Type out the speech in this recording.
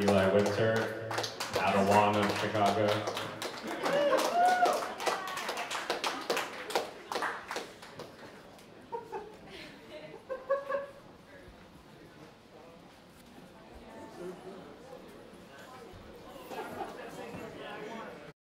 Eli Winter, Adawan of Chicago.